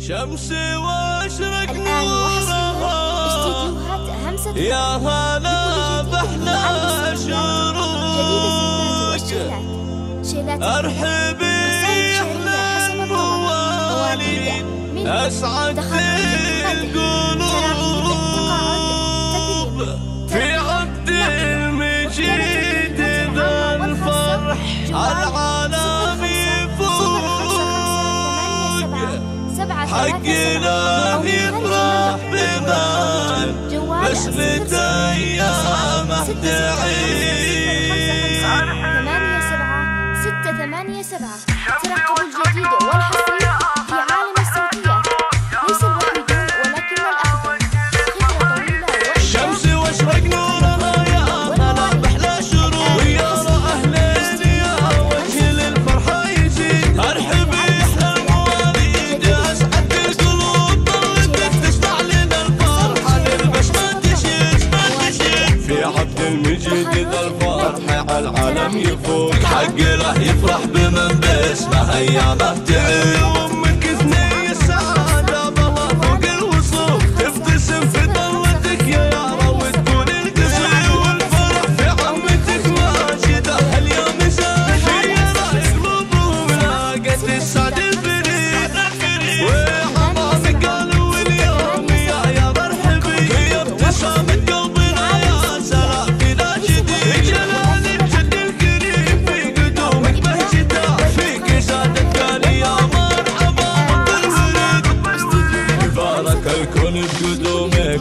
شمسي واشرق نورها. يا هلا مع شروق ارحبي قصائد شعرية حسب الطلب موالي مواليد. من أسعد القلوب حقنا يفرح بمن بس لتأيامه تعيش ثمانية سبعة ستة ثمانية سبعة. ترقب الجديد والحصري المجيد ذا الفرح على العالم يفوق حق له يفرح بمن باسمه أيامه تعيش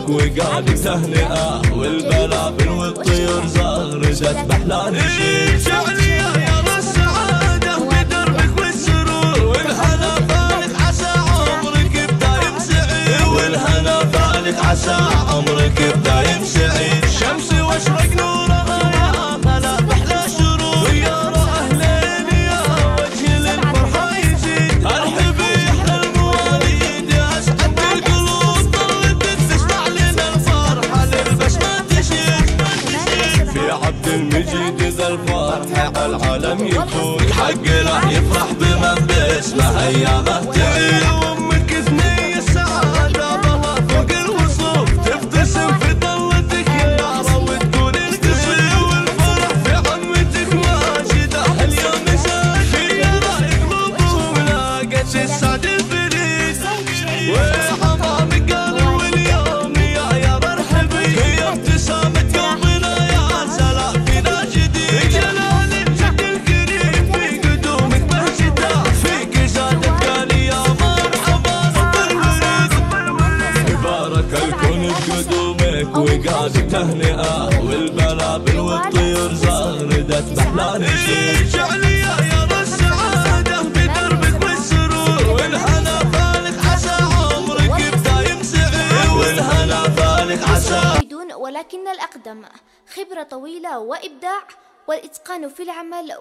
وقالك تهنئة والبلابل والطيور شعلي يا السعادة بدربك والسرور والهنا عسى عمرك بدايم سعيد والهنا عسى عمرك المجيد ذا الفرح العالم يفوق حق له يفرح بمن باسمه ايامه تعيد وقالك تهنئة والبلابل والطيور نشيد شعلي يا والهنا عسى عمرك بدايم سعيد والهنا عسى ولكن الأقدم خبرة طويلة وإبداع والإتقان في العمل